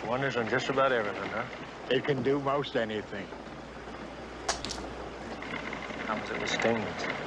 Works wonders on just about everything, huh? It can do most anything. How was it with Stings?